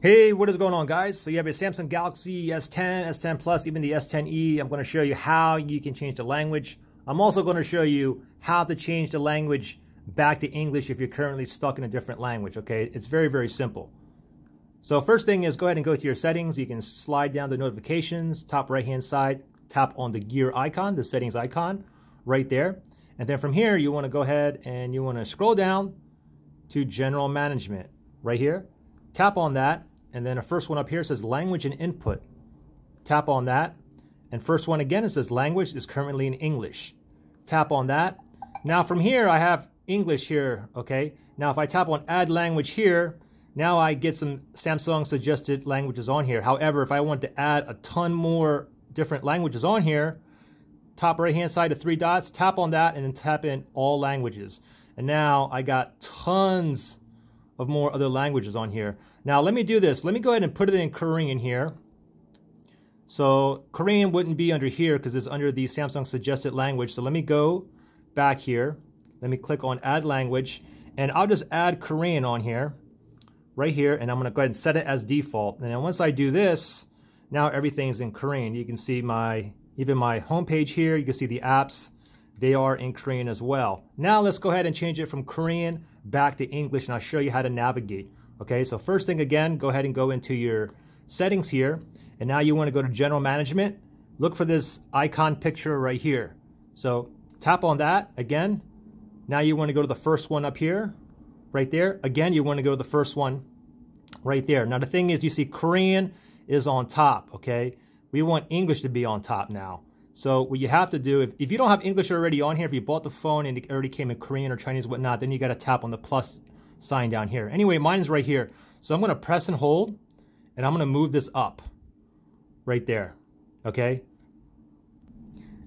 Hey, what is going on guys? So you have a Samsung Galaxy S10, S10 Plus, even the S10e. I'm going to show you how you can change the language. I'm also going to show you how to change the language back to English if you're currently stuck in a different language, okay? It's very, very simple. So first thing is go ahead and go to your settings. You can slide down the notifications, top right hand side, tap on the gear icon, the settings icon right there. And then from here, you want to go ahead and you want to scroll down to general management right here. Tap on that and then the first one up here says language and input. Tap on that. And first one again, it says language is currently in English. Tap on that. Now from here, I have English here, okay? Now if I tap on add language here, now I get some Samsung suggested languages on here. However, if I want to add a ton more different languages on here, top right hand side of three dots, tap on that and then tap in all languages. And now I got tons of more other languages on here. Now let me do this. Let me go ahead and put it in Korean here. So Korean wouldn't be under here because it's under the Samsung suggested language. So let me go back here. Let me click on add language and I'll just add Korean on here, right here. And I'm gonna go ahead and set it as default. And then once I do this, now everything's in Korean. You can see my, even my homepage here, you can see the apps, they are in Korean as well. Now let's go ahead and change it from Korean back to English and I'll show you how to navigate. Okay, so first thing again, go ahead and go into your settings here. And now you want to go to general management. Look for this icon picture right here. So tap on that again. Now you want to go to the first one up here, right there. Again, you want to go to the first one right there. Now the thing is, you see Korean is on top, okay? We want English to be on top now. So what you have to do, if, if you don't have English already on here, if you bought the phone and it already came in Korean or Chinese, whatnot, then you got to tap on the plus sign down here. Anyway, mine is right here. So I'm going to press and hold, and I'm going to move this up right there. Okay?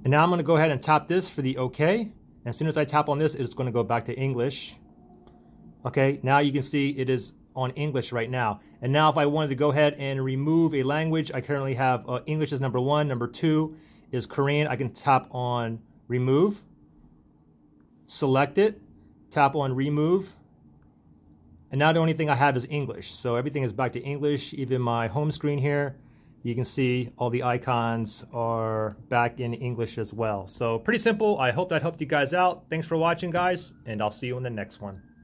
And now I'm going to go ahead and tap this for the OK. And as soon as I tap on this, it's going to go back to English. Okay, now you can see it is on English right now. And now if I wanted to go ahead and remove a language, I currently have uh, English is number one. Number two is Korean. I can tap on remove, select it, tap on remove, and now the only thing I have is English. So everything is back to English. Even my home screen here, you can see all the icons are back in English as well. So pretty simple. I hope that helped you guys out. Thanks for watching, guys, and I'll see you in the next one.